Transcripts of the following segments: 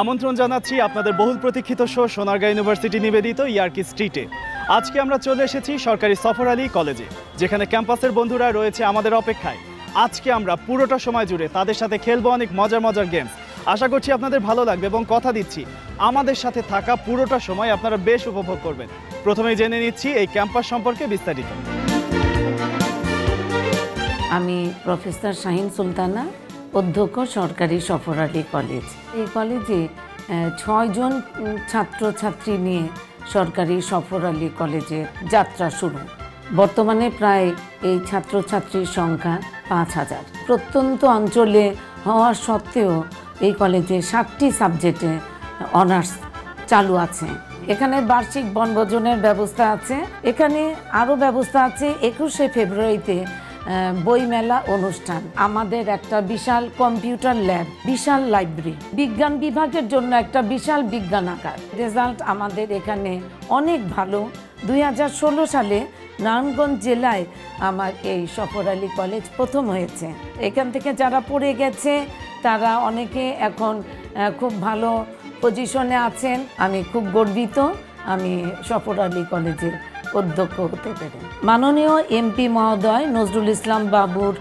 আমন্ত্রণ জানাচ্ছি আপনাদের বহুল প্রতীক্ষিত শো সোনারগাঁ ইউনিভার্সিটি নিবেদিত ইয়ার্কি স্ট্রিটে। আজকে আমরা চলে এসেছি সরকারি সফর আলী কলেজে, যেখানে ক্যাম্পাসের বন্ধুরা রয়েছে আমাদের অপেক্ষায়। আজকে আমরা পুরোটা সময় জুড়ে তাদের সাথে খেলব অনেক মজার মজার গেমস আশা করছি আপনাদের ভালো লাগবে এবং কথা দিচ্ছি, আমাদের সাথে থাকা পুরোটা সময় আপনারা বেশ উপভোগ করবেন। প্রথমেই জেনে নিচ্ছি এই ক্যাম্পাস সম্পর্কে বিস্তারিত। আমি প্রফেসর শাহিন সুলতানা, অধ্যক্ষ সরকারি সফর আলী কলেজ। এই কলেজে ছয়জন ছাত্রছাত্রী নিয়ে সরকারি সফর আলী কলেজের যাত্রা শুরু। বর্তমানে প্রায় এই ছাত্রছাত্রীর সংখ্যা পাঁচ হাজার। প্রত্যন্ত অঞ্চলে হওয়া সত্ত্বেও এই কলেজে সাতটি সাবজেক্টে অনার্স চালু আছে। এখানে বার্ষিক বনভোজনের ব্যবস্থা আছে। এখানে আরও ব্যবস্থা আছে। একুশে ফেব্রুয়ারিতে বইমেলা অনুষ্ঠান। আমাদের একটা বিশাল কম্পিউটার ল্যাব, বিশাল লাইব্রেরি। বিজ্ঞান বিভাগের জন্য একটা বিশাল বিজ্ঞানাগার রেজাল্ট আমাদের এখানে অনেক ভালো। দুই হাজার ষোলো সালে নারায়ণগঞ্জ জেলায় আমার এই সফর আলী কলেজ প্রথম হয়েছে। এখান থেকে যারা পড়ে গেছে, তারা অনেকে এখন খুব ভালো পজিশনে আছেন। আমি খুব গর্বিত আমি সফর আলী কলেজের অধ্যক্ষ হতে পেরে। মাননীয় এমপি মহোদয় নজরুল ইসলাম বাবুর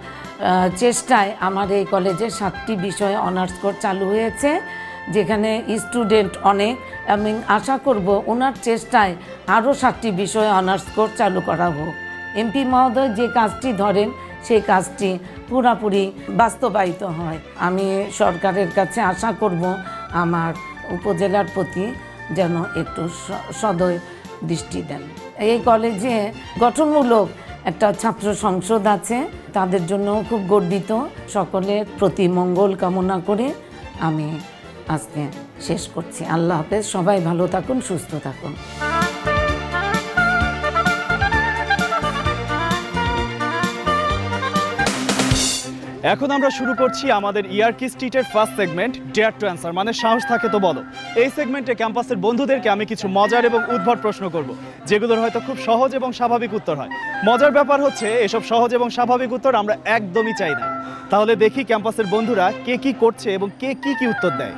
চেষ্টায় আমার এই কলেজে সাতটি বিষয়ে অনার্স কোর্স চালু হয়েছে, যেখানে স্টুডেন্ট অনেক আমি আশা করব ওনার চেষ্টায় আরও সাতটি বিষয়ে অনার্স কোর্স চালু করা হোক। এমপি মহোদয় যে কাজটি ধরেন, সেই কাজটি পুরাপুরি বাস্তবায়িত হয়। আমি সরকারের কাছে আশা করব আমার উপজেলার প্রতি যেন একটু সদয় দৃষ্টি দেন। এই কলেজে গঠনমূলক একটা ছাত্র সংসদ আছে, তাদের জন্য খুব গর্বিত। সকলের প্রতি মঙ্গল কামনা করে আমি আজকে শেষ করছি। আল্লাহ হাফেজ, সবাই ভালো থাকুন, সুস্থ থাকুন। এখন আমরা শুরু করছি আমাদের ইয়ারকি স্ট্রিটের first segment dare to answer মানে সাহস থাকে তো বলো। এই সেগমেন্টে ক্যাম্পাসের বন্ধুদেরকে আমি কিছু মজার এবং উদ্ভট প্রশ্ন করব, যেগুলোর হয়তো খুব সহজ এবং স্বাভাবিক উত্তর হয়। মজার ব্যাপার হচ্ছে, এসব সহজ এবং স্বাভাবিক উত্তর আমরা একদমই চাই না। তাহলে দেখি ক্যাম্পাসের বন্ধুরা কে কি করছে এবং কে কি কি উত্তর দেয়।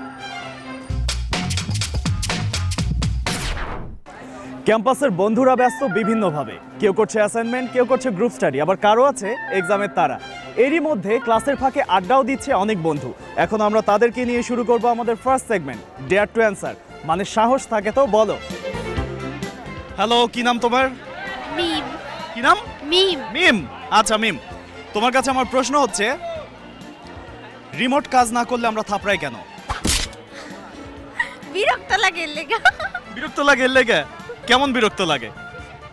ক্যাম্পাসের বন্ধুরা ব্যস্ত বিভিন্নভাবে। কেউ করছে অ্যাসাইনমেন্ট কেউ করছে গ্রুপ স্টাডি আবার কারও আছে এক্সামের তারা। এরই মধ্যে ক্লাসের ফাঁকে আড্ডাও দিচ্ছে অনেক বন্ধু। এখন আমরা তাদেরকে নিয়ে শুরু করব আমাদের first segment dare to answer মানে সাহস থাকে তো বলো। হ্যালো কি নাম তোমার? মিম। কি নাম? মিম। মিম। আচ্ছা মিম। তোমার কাছে আমার প্রশ্ন হচ্ছে রিমোট কাজ না করলে আমরা থাপড়াই কেন? বিরক্ত লাগে লেগা। বিরক্ত লাগে লেগে? কেমন বিরক্ত লাগে?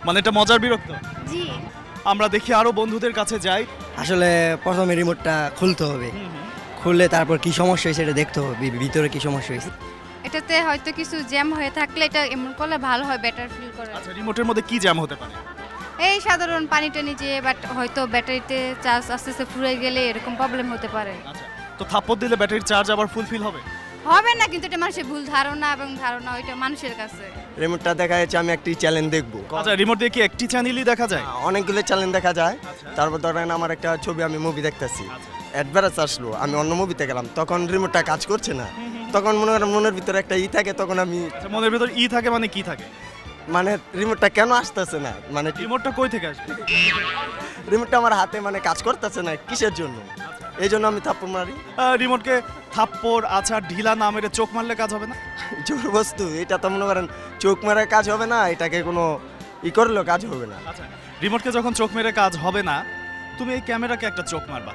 মানে এটা মজার বিরক্ত? জি। আমরা দেখি আরও বন্ধুদের কাছে যাই। আসলে প্রথমে রিমোটটা খুলতে হবে। খুললে তারপর কি সমস্যা হয়েছে এটা দেখতে হবে ভিতরে কি সমস্যা হয়েছে। এটাতে হয়তো কিছু জ্যাম হয়ে থাকলে এটা এমন করলে ভালো হয় বেটার ফিল করে আচ্ছা রিমোটের মধ্যে কি জ্যাম হতে পারে? এই সাধারণ পানি টানি যে বাট হয়তো ব্যাটারিতে চার্জ আস্তে আস্তে ফুরিয়ে গেলে এরকম প্রবলেম হতে পারে। আচ্ছা তো থাপ্পড় দিলে ব্যাটারির চার্জ আবার ফুলফিল হবে? হবে না কিন্তু এটা মানুষের ভুল ধারণা এবং ধারণা ওইটা মানুষের কাছে। রিমোটটা দেখা যাচ্ছে আমি একটি চ্যালেঞ্জ দেখব। আচ্ছা রিমোট দিয়ে কি একটি চ্যানেলই দেখা যায়? অনেকগুলো চ্যালেঞ্জ দেখা যায়। আচ্ছা। তারপর ধরেন আমার একটা ছবি আমি মুভি দেখতেছি। আচ্ছা। অ্যাডভার্টাইজ আসলো আমি অন্য মুভিতে গেলাম তখন রিমোটটা কাজ করছে না। তখন মনে করেন মনের ভিতরে একটা ই থাকে তখন আমি আচ্ছা মনের ভেতর ই থাকে মানে কি থাকে? মানে রিমোটটা কেন আসতেছে না? মানে রিমোটটা কই থেকে আসবে? রিমোটটা আমার হাতে মানে কাজ করতেছে না কিসের জন্য? এই জন্য আমি থাপ্পড় মারি। রিমোটকে থাপ্পড় আচ্ছা ঢিলা না মেরে চোখ মারলে কাজ হবে না? জোর বস্তু এটা তো মনে করেন চোখ মারার কাজ হবে না এটাকে কোনো ই করলেও কাজ হবে না। আচ্ছা রিমোটকে যখন চোখ মেরে কাজ হবে না তুমি এই ক্যামেরাকে একটা চোখ মারবা।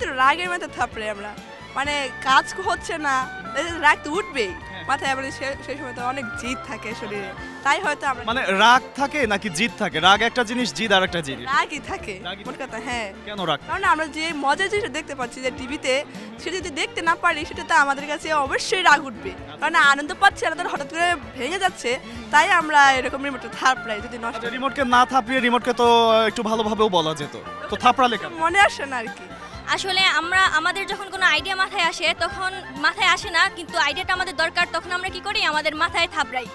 তো রাগের মধ্যে থাপড়ে আমরা। মানে কাজ হচ্ছে না রাগ তো উঠবেই। মাথায় আমাদের সে- সেই সময় তো অনেক জিদ থাকে শরীরে। তাই হয়তো আমরা মানে রাগ থাকে নাকি জিদ থাকে? রাগ একটা জিনিস জিদ আর একটা জিনিস? রাগই থাকে মোট কথা হ্যাঁ। কেন রাগ কারণ আমরা যে মজা জিনিসটা দেখতে পাচ্ছি যে টিভিতে সেটা যদি দেখতে না পারি সেটা তো আমাদের কাছে অবশ্যই রাগ উঠবে। কারণ আনন্দ পাচ্ছি আনন্দ হঠাৎ করে ভেঙে যাচ্ছে তাই আমরা এরকম রিমোটে থাপড়াই যদি নষ্ট আচ্ছা, রিমোটকে না থাপড়িয়ে রিমোটকে তো একটু ভালোভাবেও বলা যেত। তো থাপড়ালে মনে আসে না আর কি। আসলে আমরা আমাদের যখন কোনো আইডিয়া মাথায় আসে তখন মাথায় আসে না কিন্তু আইডিয়াটা আমাদের দরকার তখন আমরা কি করি? আমাদের মাথায় থাবড়াই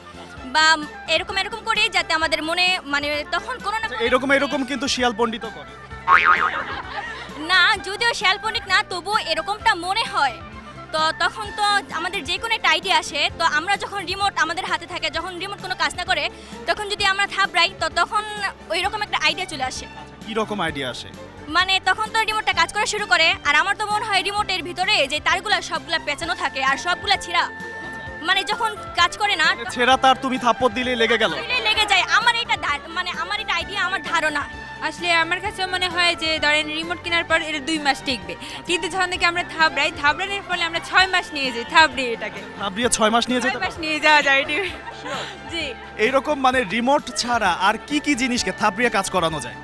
বা এরকম এরকম করি যাতে আমাদের মনে মানে তখন কোনো না কোনো- এরকম এরকম কিন্তু শিয়াল পণ্ডিত করে। না যদিও শিয়াল পণ্ডিত না তবুও এরকমটা মনে হয়। তো তখন তো আমাদের যে কোনো একটা আইডিয়া আসে তো আমরা যখন রিমোট আমাদের হাতে থাকে যখন রিমোট কোনো কাজ না করে তখন যদি আমরা থাবড়াই তো তখন ওই রকম একটা আইডিয়া চলে আসে। কি রকম আইডিয়া আসে? মানে তখন তো রিমোটটা কাজ করা শুরু করে আর আমার তো মনে হয় রিমোটের ভিতরে যে তারগুলা সবগুলা পেঁচানো থাকে আর সবগুলা ছিঁড়া। মানে যখন কাজ করে না তখন ছেঁড়া তার তুমি থাপ্পড় দিলে লেগে গেল। লেগে যায়। আমার এটা মানে আমার এটা আইডিয়া আমার ধারণা। আসলে আমার কাছে মনে হয় যে ধরেন রিমোট কেনার পর এটা দুই মাস টিকবে। কিন্তু যখন থেকে আমরা থাবড়াই থাবড়ানোর ফলে আমরা ছয় মাস নিয়ে যাই থাবড়ি এটাকে। থাপড়িয়ে ছয় মাস নিয়ে ছয় মাস নিয়ে যাওয়া যায় এটি জি। এইরকম মানে রিমোট ছাড়া আর কি কি জিনিসকে থাপড়িয়ে কাজ করানো যায়?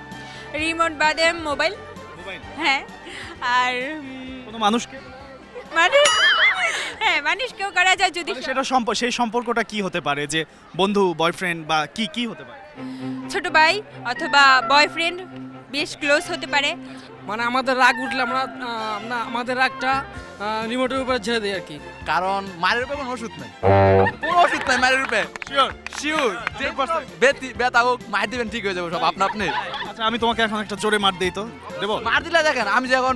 রিমোট বাদে মোবাইল। হ্যাঁ আর কোনো মানুষকে? মানে হ্যাঁ মানুষকেও করা যায় যদি মানে সেটা সম্প- সেই সম্পর্কটা কি হতে পারে? যে বন্ধু বয়ফ্রেন্ড বা কি কি হতে পারে? ছোট ভাই অথবা বয়ফ্রেন্ড বেশ ক্লোজ হতে পারে। মানে আমাদের রাগ উঠলে আমরা আমরা আমাদের রাগটা রিমোটের উপরে ছেড়ে দিই আর কি। কারণ মায়ের রূপে কোনো ওষুধ নাই। কোনো ওষুধ নাই মায়ের রূপে শিওর শিওর যে বেতি বেতা হোক মার দিবেন ঠিক হয়ে যাব সব। আপনা আপনি। আচ্ছা আমি তোমাকে এখন একটা জোরে মার দিই তো। দেবো? মার দিলে দেখেন, আমি যখন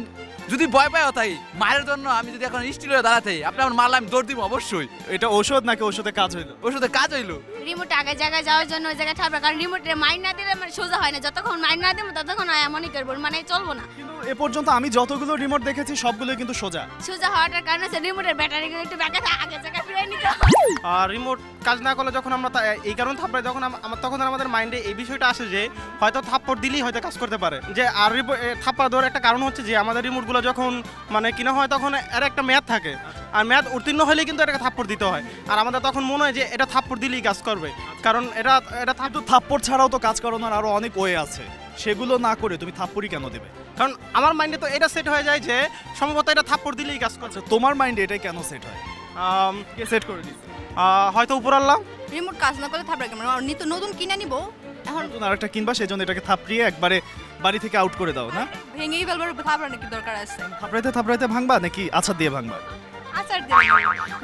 যদি ভয় পাই তাই মায়ের জন্য আমি যদি এখন স্টিল হয়ে দাঁড়াতে আপনি আমার মারলে আমি দৌড় দিব অবশ্যই। এটা ওষুধ নাকি ওষুধে কাজ হইল? ওষুধে কাজ হইল। রিমোট আগে জায়গায় যাওয়ার জন্য ওই জায়গায় থাকবে কারণ রিমোটে মাইন্ড না দিলে মানে সোজা হয় না। যতক্ষণ মাইন্ড না দেবো ততক্ষণ হয় এমনই করব মানে চলবো না। কিন্তু এ পর্যন্ত আমি যতগুলো রিমোট দেখেছি সবগুলোই কিন্তু সোজা। সোজা হওয়াটার কারণে হচ্ছে রিমোটের ব্যাটারিগুলো একটু ব্যাগে আগে জায়গায় ফিরে নিতে আর রিমোট কাজ না করলে যখন আমরা তা- এই কারণে থাপ্পড়াই যখন আম- আমার তখন আমাদের মাইন্ডে এই বিষয়টা আসে যে হয়তো থাপ্পড় দিলেই হয়তো কাজ করতে পারে। যে আর রিপো- এ, থাপ্পড় দেওয়ার একটা কারণ হচ্ছে যে আমাদের রিমোটগুলো যখন মানে কিনা হয় তখন এর একটা মেয়াদ থাকে। আর মেয়াদ উত্তীর্ণ হলে কিন্তু এটাকে থাপ্পড় দিতে হয়। আর আমাদের তখন মনে হয় যে এটা থাপ্পড় দিলেই কাজ করবে। কারণ এটা এটা থাপ- কিন্তু থাপ্পড় ছাড়াও তো কাজ করানোর আরও অনেক ওয়ে আছে। সেগুলো না করে তুমি থাপ্পড়ই কেন দেবে? কারণ আমার মাইন্ডে তো এটা সেট হয়ে যায় যে সম্ভবত এটা থাপ্পড় দিলেই কাজ করছে আচ্ছা তোমার মাইন্ডে এটাই কেন সেট হয়? কে সেট করে দিচ্ছে হয়তো উপর আল্লাহ। রিমোট কাজ না করলে থাবড়া কেমন? নিত্য নতুন কিনে নিব। এখন নতুন আরেকটা কিনবা সেজন্য এটাকে থাপড়িয়ে একবারে বাড়ি থেকে আউট করে দাও না? ভেঙেই ফেলবার থাবড়া নাকি দরকার আছে? থাপড়াইতে থাপড়াইতে ভাঙবা নাকি আছাড় দিয়ে ভাঙবা? আচার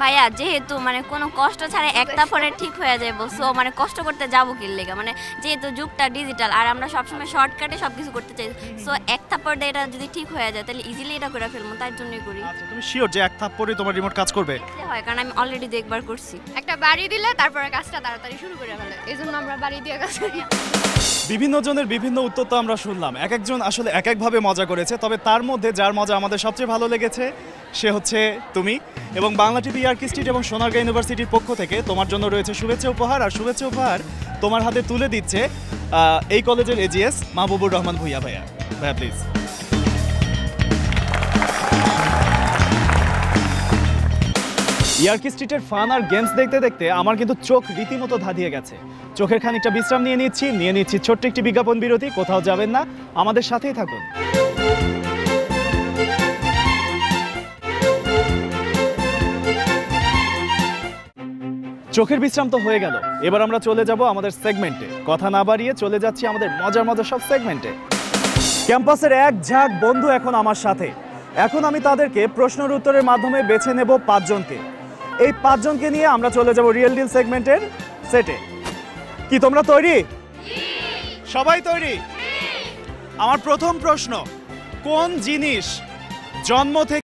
ভাইয়া যেহেতু মানে কোনো কষ্ট ছাড়া একটা পরে ঠিক হয়ে যাব সো মানে কষ্ট করতে যাব কি লেগে? মানে যেহেতু যুগটা ডিজিটাল আর আমরা সবসময় শর্টকাটে সব কিছু করতে চাই সো এক থাপ্পড় দিয়ে এটা যদি ঠিক হয়ে যায় তাহলে ইজিলি এটা করে ফেলব তার জন্যই করি। আচ্ছা তুমি শিওর যে এক থাপ্পড়ে তোমার রিমোট কাজ করবে? হয় কারণ আমি অলরেডি দেখবার করছি। একটা বাড়ি দিলে তারপরে কাজটা তাড়াতাড়ি শুরু করে ফেলে এই জন্য আমরা বাড়ি দিয়ে কাজ করি। বিভিন্ন জনের বিভিন্ন উত্তর তো আমরা শুনলাম। এক একজন আসলে এক একভাবে মজা করেছে তবে তার মধ্যে যার মজা আমাদের সবচেয়ে ভালো লেগেছে সে হচ্ছে তুমি। এবং বাংলা টিভি আর্কি স্ট্রিট এবং সোনারগাঁ ইউনিভার্সিটির পক্ষ থেকে তোমার জন্য রয়েছে শুভেচ্ছা উপহার, আর শুভেচ্ছা উপহার তোমার হাতে তুলে দিচ্ছে এই কলেজের এজিএস মাহবুবুর রহমান ভুইয়া ভাইয়া। ভাইয়া প্লিজ ইয়ার্কি স্ট্রিটের ফান আর গেমস দেখতে দেখতে আমার কিন্তু চোখ রীতিমতো ধাঁধিয়ে গেছে। চোখের খানিকটা বিশ্রাম নিয়ে নিচ্ছি নিয়ে নিচ্ছি ছোট্ট একটি বিজ্ঞাপন বিরতি, কোথাও যাবেন না, আমাদের সাথেই থাকুন। চোখের বিশ্রাম তো হয়ে গেল। এবার আমরা চলে যাব আমাদের সেগমেন্টে কথা না বাড়িয়ে চলে যাচ্ছি আমাদের মজার মজার সব সেগমেন্টে ক্যাম্পাসের এক ঝাঁক বন্ধু এখন আমার সাথে। এখন আমি তাদেরকে প্রশ্নের উত্তরের মাধ্যমে বেছে নেব পাঁচজনকে। এই পাঁচজনকে নিয়ে আমরা চলে যাব রিয়েল ডিল সেগমেন্টের সেটে কি, তোমরা তৈরি? সবাই তৈরি? আমার প্রথম প্রশ্ন, কোন জিনিস জন্ম থেকে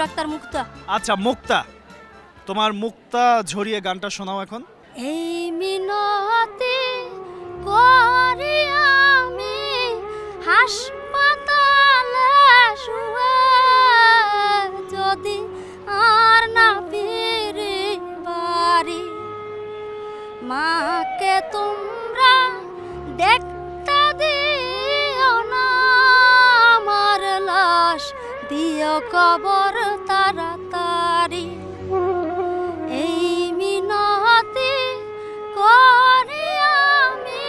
ডাক্তার মুক্তা। আচ্ছা মুক্তা। তোমার মুক্তা ঝরিয়ে গানটা শোনাও এখন। এই মিনতি করি আমি হাসপাতালে শুয়ে যদি আর না ফিরে বাড়ি মাকে তোমরা দিও কবর তাড়াতাড়ি। এই মিনতি করি আমি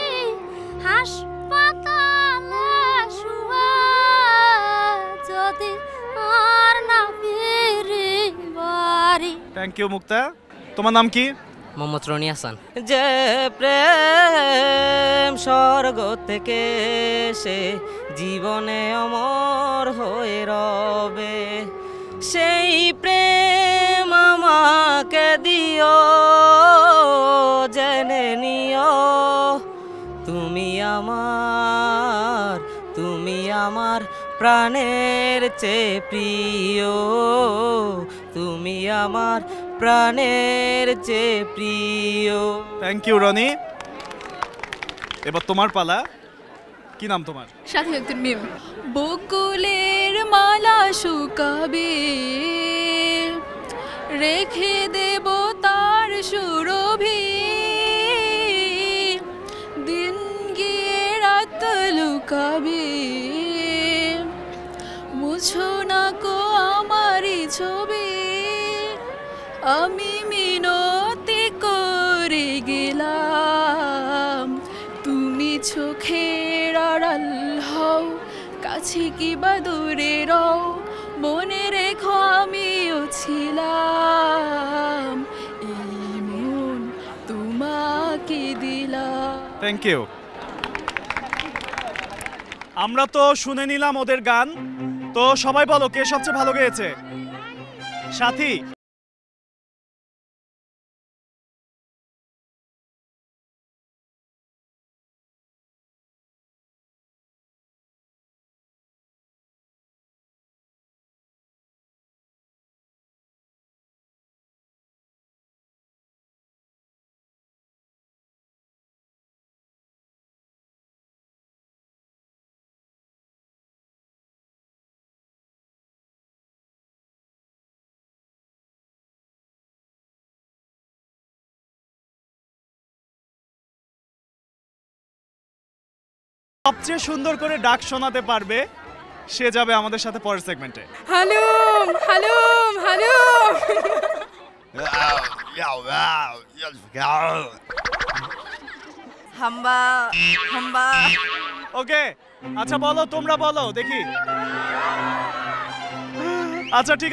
হাসপাতালে শুয়ে যদি আর না ফিরি বাড়ি। থ্যাংক ইউ মুক্তা তোমার নাম কি? মোহাম্মদ রনি হাসান। যে প্রেম স্বর্গ থেকে সে জীবনে অমর হয়ে রবে। সেই প্রেম আমাকে দিও, জেনে নিও। তুমি আমার তুমি আমার প্রাণের চেয়ে প্রিয়। তুমি আমার প্রাণের চেয়ে প্রিয়। থ্যাংক ইউ রনি এবার তোমার পালা। কি নাম তোমার? সাথে একজন মিম। বকুলের মালা শুকাবে, রেখে দেব তার সুরভি। দিন গিয়ে রাত লুকাবে, মুছো না কো আমারই ছবি। আমি মিনতি করে গেলাম, তুমি চোখের আড়াল হও, কাছে কি বা দূরে রও, মনে রেখো আমিও ছিলাম। থ্যাংক ইউ আমরা তো শুনে নিলাম ওদের গান। তো সবাই বলো, কে সবচেয়ে ভালো গেয়েছে? সাথী। সবচেয়ে সুন্দর করে ডাক শোনাতে পারবে সে যাবে আমাদের সাথে পরের সেগমেন্টে হালুম হালুম হালুম। হাম্বা হাম্বা। ওকে আচ্ছা বলো তোমরা বলো দেখি। আচ্ছা ঠিক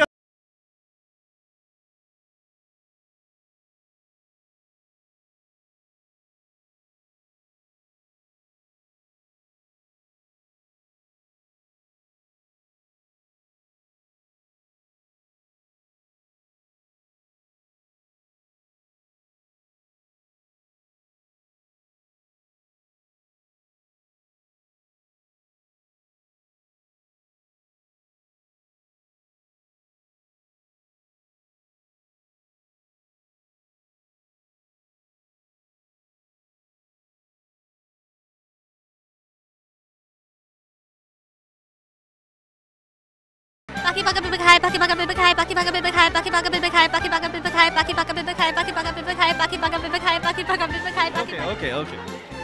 পাখি পাকা পেঁপে খায় পাখি পাকা পেঁপে খায় পাখি পাকা পেঁপে খায় পাখি পাকা পেঁপে খায় পাখি পাকা পেঁপে খায় পাখি পাকা পেঁপে খায় পাখি পাকা পেঁপে খায় পাখি পাকা পেঁপে খায় পাখি পাকা পেঁপে খায় পাখি ওকে ওকে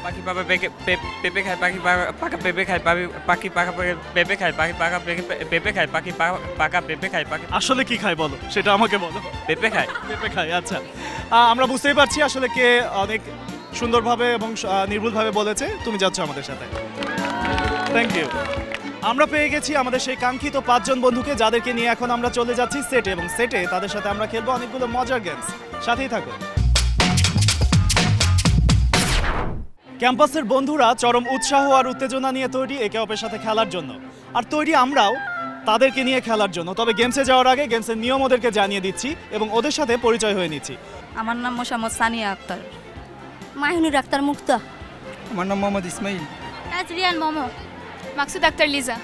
পাখি পাকা পেঁপে খায় পাখি পাকা পেঁপে খায় পাখি- পাখি পাকা পেঁপে খায় পাখি পাকা পেকে- পেঁপে খায় পাখি পা- পাকা পেঁপে খায় পাখি আসলে কি খায় বলো সেটা আমাকে বলো পেঁপে খায় পেঁপে খায় আচ্ছা আমরা বুঝতেই পারছি আসলে কে অনেক সুন্দরভাবে এবং নির্ভুলভাবে বলেছে তুমি যাচ্ছ আমাদের সাথে থ্যাংক ইউ আমরা পেয়ে গেছি আমাদের সেই কাঙ্ক্ষিত পাঁচজন বন্ধুকে যাদেরকে নিয়ে এখন আমরা চলে যাচ্ছি সেটে এবং সেটে তাদের সাথে আমরা খেলব অনেকগুলো মজার গেমস সাথেই থাকো ক্যাম্পাসের বন্ধুরা চরম উৎসাহ আর উত্তেজনা নিয়ে তৈরি একে অপরের সাথে খেলার জন্য। আর তৈরি আমরাও তাদেরকে নিয়ে খেলার জন্য। তবে গেমসে যাওয়ার আগে গেমসের নিয়ম ওদেরকে জানিয়ে দিচ্ছি এবং ওদের সাথে পরিচয় হয়ে নিচ্ছি। আমার নাম মোসাম্মদ সানিয়া আক্তার। মাহিনুর আক্তার মুক্তা। আমার নাম মোহাম্মদ ইসমাইল। রিয়ান মোমো। মাকসুদ আক্তার লিজা।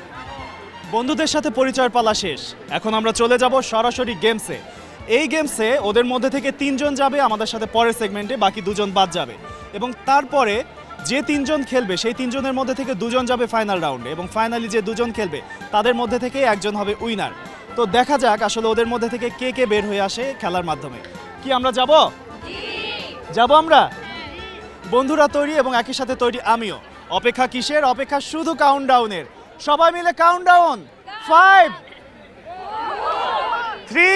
বন্ধুদের সাথে পরিচয় পালা শেষ। এখন আমরা চলে যাব সরাসরি গেমসে। এই গেমসে ওদের মধ্যে থেকে তিনজন যাবে আমাদের সাথে পরের সেগমেন্টে বাকি দুজন বাদ যাবে। এবং তারপরে যে তিনজন খেলবে সেই তিনজনের মধ্যে থেকে দুজন যাবে ফাইনাল রাউন্ডে। এবং ফাইনালি যে দুজন খেলবে তাদের মধ্যে থেকে একজন হবে উইনার। তো দেখা যাক আসলে ওদের মধ্যে থেকে কে কে বের হয়ে আসে খেলার মাধ্যমে। কি আমরা যাব? যাব আমরা? বন্ধুরা তৈরি এবং একই সাথে তৈরি আমিও। অপেক্ষা কিসের? অপেক্ষা শুধু কাউন্টডাউনের সবাই মিলে countdown five three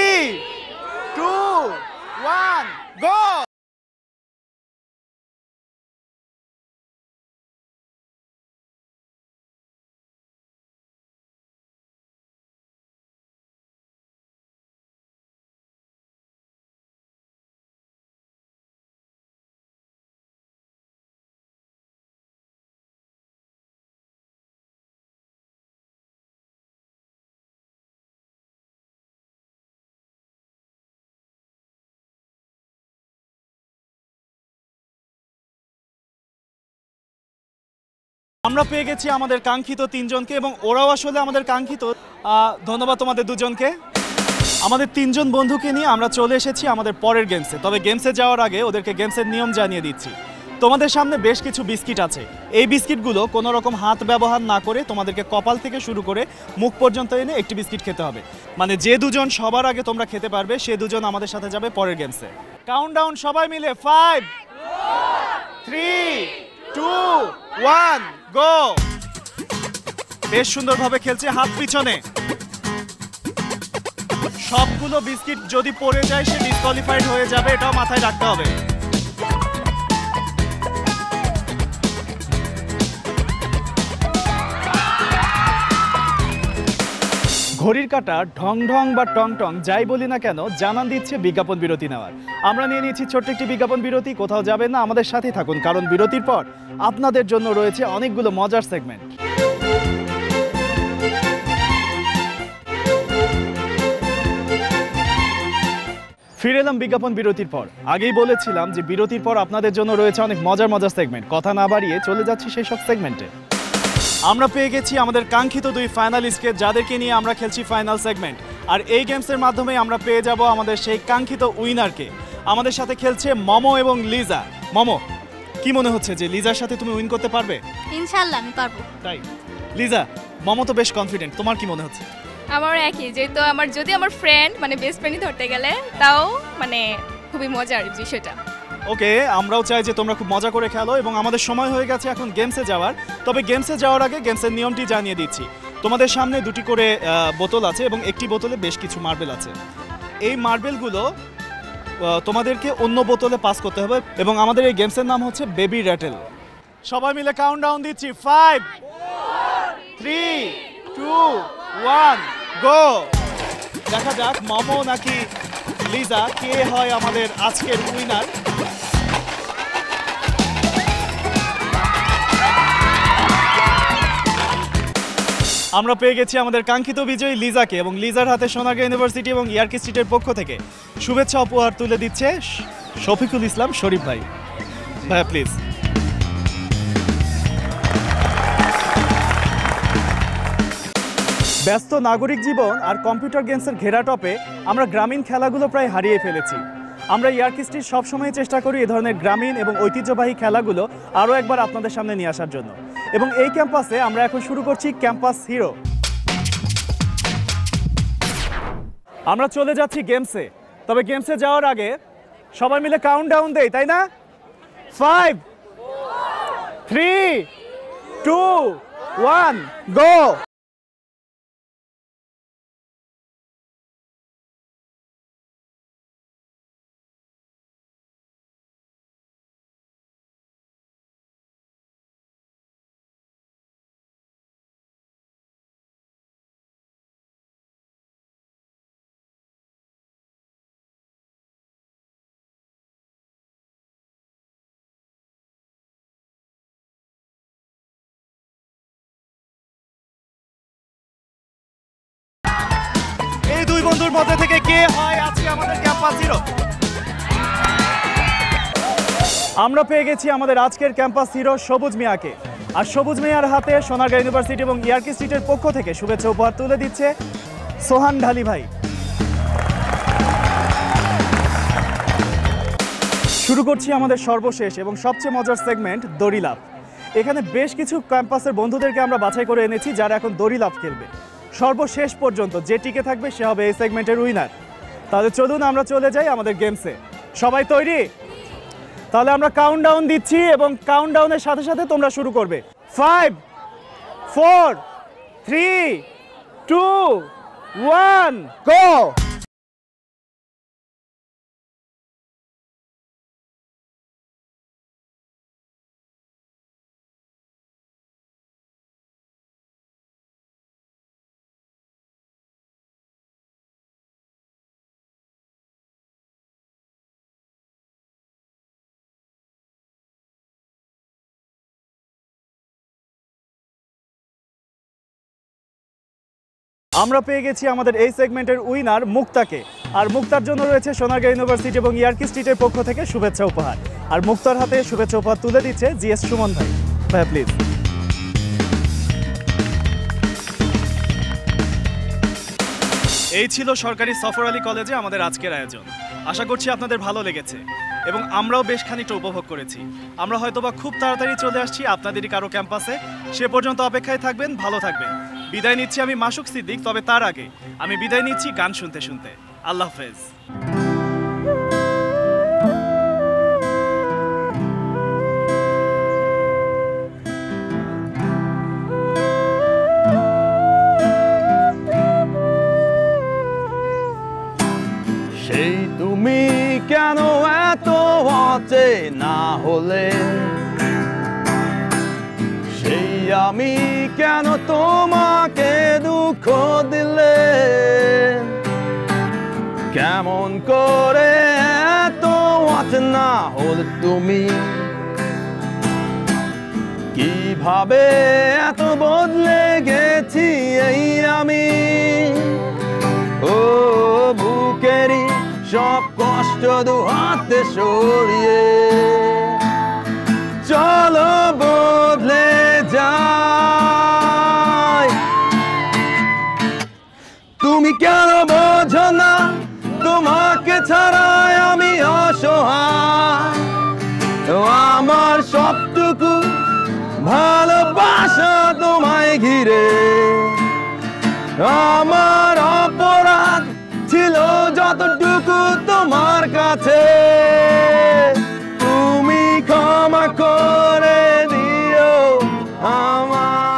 two one go আমরা পেয়ে গেছি আমাদের কাঙ্ক্ষিত তিনজনকে এবং ওরাও আসলে আমাদের কাঙ্ক্ষিত। ধন্যবাদ তোমাদের দুজনকে। আমাদের তিনজন বন্ধুকে নিয়ে আমরা চলে এসেছি আমাদের পরের গেমসে। তবে গেমসে যাওয়ার আগে ওদেরকে গেমসের নিয়ম জানিয়ে দিচ্ছি। তোমাদের সামনে বেশ কিছু বিস্কিট আছে। এই বিস্কিটগুলো কোনো রকম হাত ব্যবহার না করে তোমাদেরকে কপাল থেকে শুরু করে মুখ পর্যন্ত এনে একটি বিস্কিট খেতে হবে। মানে যে দুজন সবার আগে তোমরা খেতে পারবে, সে দুজন আমাদের সাথে যাবে পরের গেমসে। কাউন্ট ডাউন সবাই মিলে five three two one go! বেশ সুন্দরভাবে খেলছে হাত পিছনে। সবগুলো বিস্কিট যদি পড়ে যায়, সে ডিসকোয়ালিফাইড হয়ে যাবে, এটাও মাথায় রাখতে হবে। ঘড়ির কাটা ঢং ঢং বা টং টং, যাই বলি না কেন, জানান দিচ্ছে বিজ্ঞাপন বিরতি নেওয়ার। আমরা নিয়ে নিয়েছি ছোট্ট একটি বিজ্ঞাপন বিরতি, কোথাও যাবেন না, আমাদের সাথেই থাকুন, কারণ বিরতির পর আপনাদের জন্য রয়েছে অনেকগুলো মজার সেগমেন্ট ফিরে এলাম বিজ্ঞাপন বিরতির পর। আগেই বলেছিলাম যে বিরতির পর আপনাদের জন্য রয়েছে অনেক মজার মজার সেগমেন্ট কথা না বাড়িয়ে চলে যাচ্ছি সেই সব সেগমেন্টে আমরা পেয়ে গেছি আমাদের কাঙ্ক্ষিত দুই ফাইনালিস্টকে যাদেরকে নিয়ে আমরা খেলছি ফাইনাল সেগমেন্ট আর এই গেমসের মাধ্যমে আমরা পেয়ে যাব আমাদের সেই কাঙ্ক্ষিত উইনারকে আমাদের সাথে খেলছে মমো এবং লিজা। মমো কি মনে হচ্ছে যে লিজার সাথে তুমি উইন করতে পারবে? ইনশাল্লাহ আমি পারব। তাই? লিজা মমো তো বেশ কনফিডেন্ট তোমার কি মনে হচ্ছে? আমার একই যেহেতু আমার যদি আমার ফ্রেন্ড মানে বেস্ট ফ্রেন্ডই ধরতে গেলে তাও মানে খুবই মজার বিষয়টা। ওকে, আমরাও চাই যে তোমরা খুব মজা করে খেলো এবং আমাদের সময় হয়ে গেছে এখন গেমসে যাওয়ার। তবে গেমসে যাওয়ার আগে গেমসের নিয়মটি জানিয়ে দিচ্ছি। তোমাদের সামনে দুটি করে বোতল আছে এবং একটি বোতলে বেশ কিছু মার্বেল আছে। এই মার্বেলগুলো তোমাদেরকে অন্য বোতলে পাস করতে হবে এবং আমাদের এই গেমসের নাম হচ্ছে বেবি র্যাটেল। সবাই মিলে কাউন্ট ডাউন দিচ্ছি। Five three two one go দেখা যাক, মমো নাকি লিজা, কে হয় আমাদের আজকের উইনার আমরা পেয়ে গেছি আমাদের কাঙ্ক্ষিত বিজয়ী লিজাকে এবং লিজার হাতে সোনারগাঁ ইউনিভার্সিটি এবং ইয়ারকি স্ট্রিটের পক্ষ থেকে শুভেচ্ছা উপহার তুলে দিচ্ছে শফিকুল ইসলাম শরীফ ভাই। ভাইয়া প্লিজ ব্যস্ত নাগরিক জীবন আর কম্পিউটার গেমসের ঘেরা টপে আমরা গ্রামীণ খেলাগুলো প্রায় হারিয়ে ফেলেছি। আমরা ইয়ারকিস্টির সবসময় চেষ্টা করি এ ধরনের গ্রামীণ এবং ঐতিহ্যবাহী খেলাগুলো আরও একবার আপনাদের সামনে নিয়ে আসার জন্য। এবং এই ক্যাম্পাসে আমরা এখন শুরু করছি ক্যাম্পাস হিরো। আমরা চলে যাচ্ছি গেমসে। তবে গেমসে যাওয়ার আগে সবাই মিলে কাউন্ট ডাউন দেয় তাই না? Five three two one go বন্ধুর মধ্যে থেকে কে হয় আজকে আমাদের ক্যাম্পাস হিরো আমরা পেয়ে গেছি আমাদের আজকের ক্যাম্পাস হিরো সবুজ মিয়াকে। আর সবুজ মিয়ার হাতে সোনারগাঁ ইউনিভার্সিটি এবং ইয়ারকি স্ট্রিটের পক্ষ থেকে শুভেচ্ছা উপহার তুলে দিচ্ছে সোহান ঢালি ভাই। শুরু করছি আমাদের সর্বশেষ এবং সবচেয়ে মজার সেগমেন্ট, দড়ি লাভ এখানে বেশ কিছু ক্যাম্পাসের বন্ধুদেরকে আমরা বাছাই করে এনেছি যারা এখন দড়ি লাভ খেলবে। সর্বশেষ পর্যন্ত যে টিকে থাকবে সে হবে এই সেগমেন্টের উইনার তাহলে চলুন আমরা চলে যাই আমাদের গেমসে সবাই তৈরি? তাহলে আমরা কাউন্ট ডাউন দিচ্ছি এবং কাউন্ট ডাউনের সাথে সাথে তোমরা শুরু করবে। Five four three two one go আমরা পেয়ে গেছি আমাদের এই সেগমেন্টের উইনার মুক্তাকে। আর মুক্তার জন্য রয়েছে সোনারগাঁ ইউনিভার্সিটি এবং ইয়ার্কি স্ট্রিটের পক্ষ থেকে শুভেচ্ছা উপহার। আর মুক্তার হাতে শুভেচ্ছা উপহার তুলে দিচ্ছে জিএস সুমন ভাই। ভাই প্লিজ এই ছিল সরকারি সফর আলী কলেজে আমাদের আজকের আয়োজন। আশা করছি আপনাদের ভালো লেগেছে। এবং আমরাও বেশ খানিকটা উপভোগ করেছি। আমরা হয়তোবা খুব তাড়াতাড়ি চলে আসছি আপনাদেরই কারও ক্যাম্পাসে। সে পর্যন্ত অপেক্ষায় থাকবেন, ভালো থাকবেন। বিদায় নিচ্ছি আমি মাসুক সিদ্দিক, তবে তার আগে আমি বিদায় নিচ্ছি গান শুনতে শুনতে। আল্লাহ হাফেজ। তুমি। কীভাবে এত বদলে গেছি এই আমি? ও বুকেরই সব কষ্ট দু হাতে সরিয়ে। চলো বদলে যাই। তুমি কেন বোঝো না? তোমাকে ছাড়াই আমি অসহায়। সবটুকু ভালোবাসা তোমায় ঘিরে। আমার অপরাধ ছিল যতটুকু তোমার কাছে। তুমি ক্ষমা করে দিও আমার